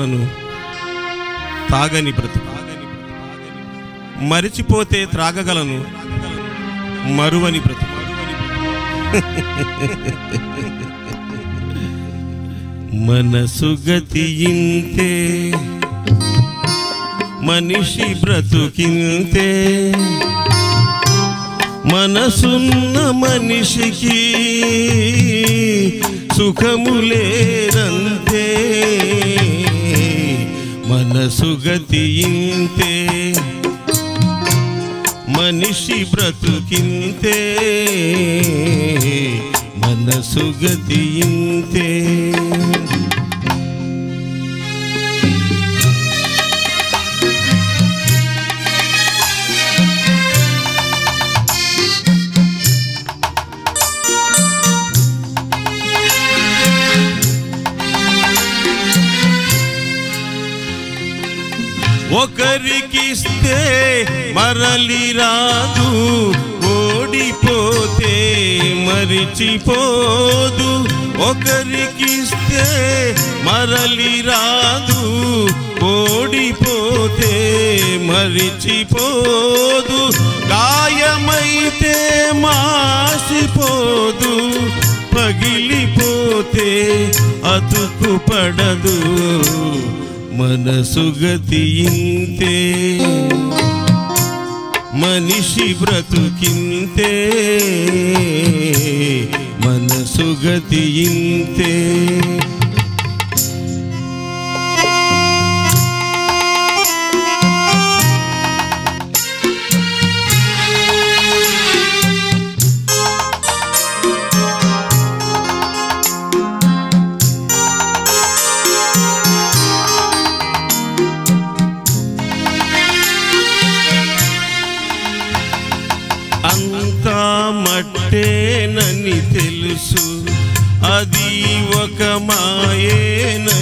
లను తాగని బ్రతుకు. మరిచిపోతే త్రాగగలను మరువని బ్రతుకు. మనసుగతి ఇంతే మనిషి బ్రతుకింతే మనసున్న మనిషికి సుఖము లేదంతే మనసుగతి ఇంతే మనిషి బ్రతుకింతే మనసుగతి ఇంతే ఒకరికిస్తే మరలి రాదు ఓడిపోతే మరిచిపోదు. ఒకరికిస్తే మరలి రాదు ఓడిపోతే మరిచిపోదు. గాయమైతే మాసిపోదు పగిలిపోతే అతుకు పడదు మనసు గతియింతే మనిషి బ్రతుకింతే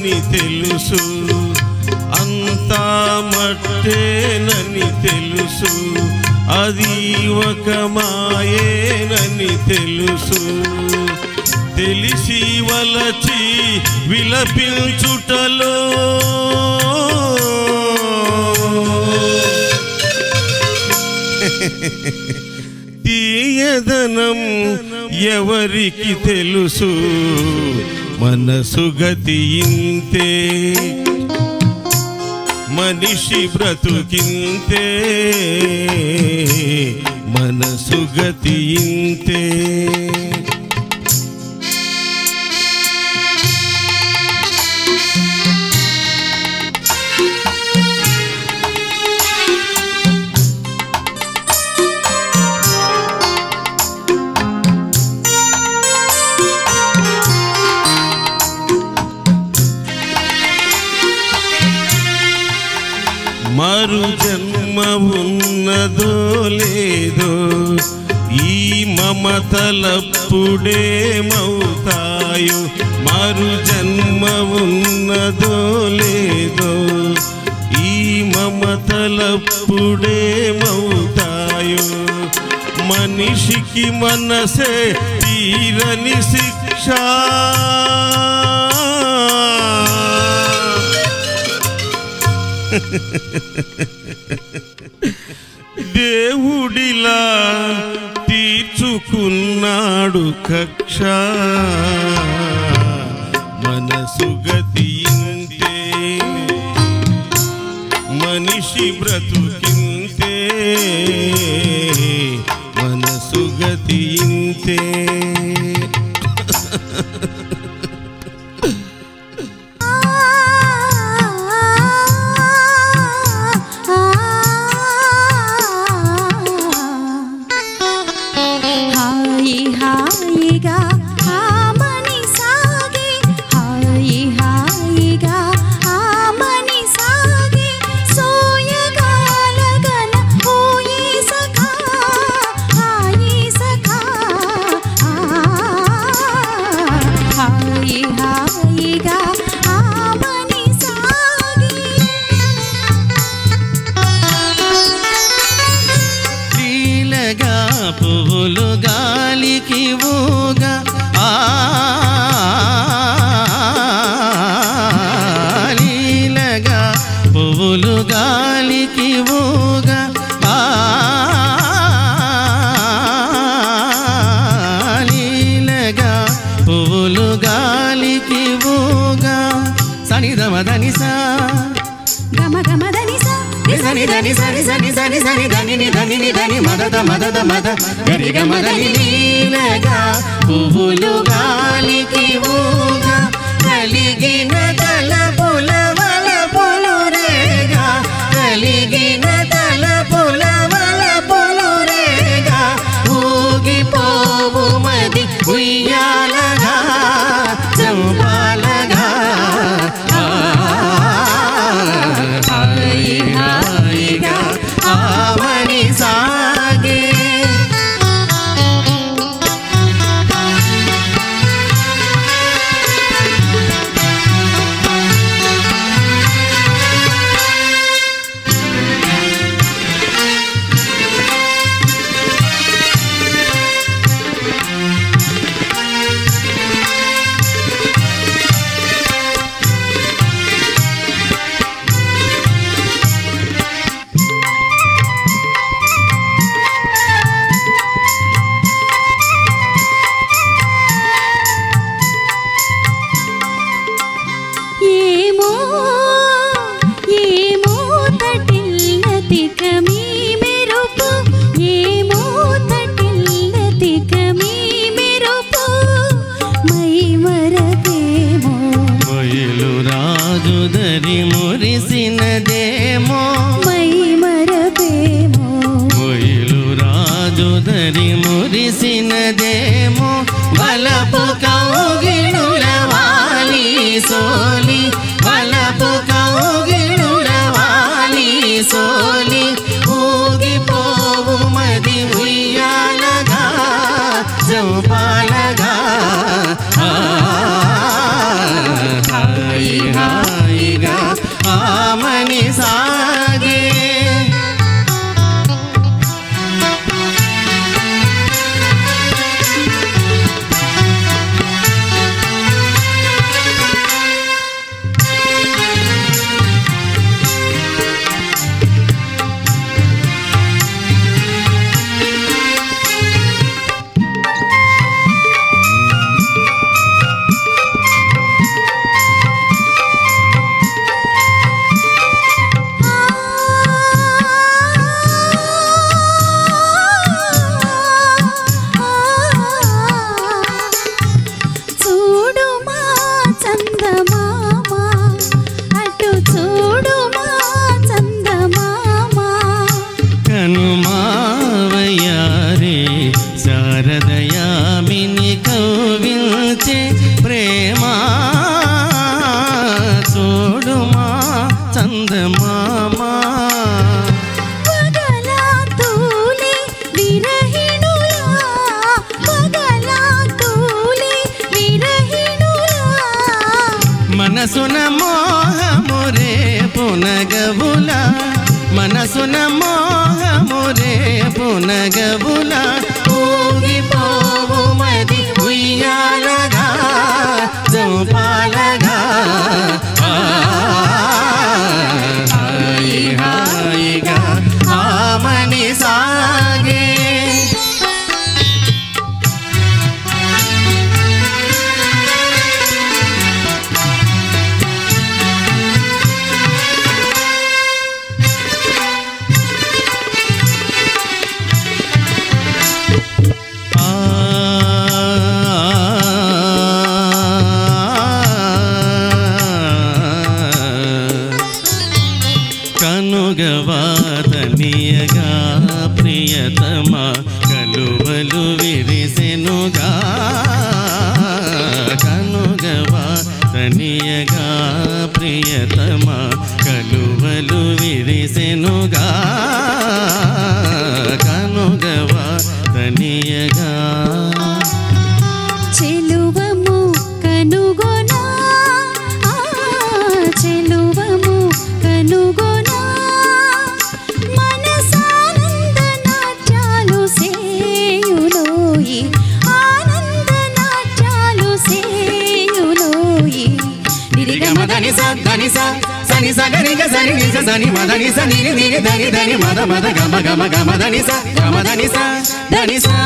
మాయేనని తెలుసు. అంతా మట్టేనని తెలుసు. అది ఒక మాయేనని తెలుసు. తెలిసి వలచి విలపించుటలో తీయదనం ఎవరికి తెలుసు? మనసుగతి ఇంతే మనిషి బ్రతుకింతే మనసుగతి ఇంతే జన్మ ఉన్నదో లేదో ఈ మమతలప్పుడే మౌతాయో మరు జన్మ ఉన్నదో లేదో ఈ మమతలప్పుడే మౌతాయో మనిషికి మనసే తీరని శిక్ష. దేవుడిలా తీర్చుకున్నాడు కక్ష మనసు గతింతే మనిషి బ్రతుకింతే మనసు గతింతే దని సని సని సని సని ధనిని ధనిని ధని మదద మదద మద. గరిగ మదని నీలగా పువ్వులుగా கனக మగవాతనియగా ప్రియతమా కలువలు విరిసెనుగా కనుగవాతనియగా ప్రియతమా కలువలు విరిసెనుగా. గ సని నిస సని మద నిస ని ని దని దని గమ గమ గమ దని స గమ దని స సా